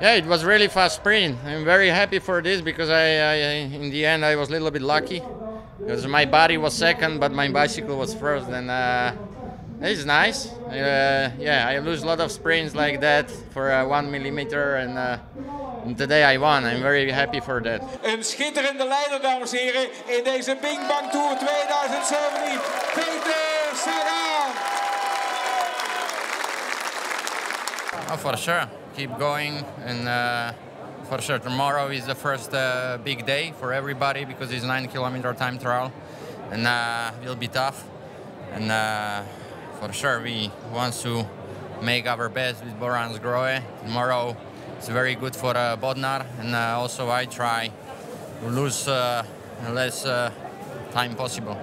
Yeah, it was really fast sprint. I'm very happy for this because I, I in the end I was a little bit lucky because my body was second, but my bicycle was first, and uh, it's nice. Uh, yeah, I lose a lot of sprints like that for uh, one millimeter, and, uh, and today I won. I'm very happy for that. Een schitterende leider, dames en heren, in deze BinckBank Tour 2017. Peter Sagan. Oh, for sure. Keep going, and uh, for sure tomorrow is the first uh, big day for everybody because it's nine kilometer time trial, and uh, it'll be tough. And uh, for sure, we want to make our best with Bora-Hansgrohe. Tomorrow it's very good for uh, Bodnar, and uh, also I try to lose less time possible.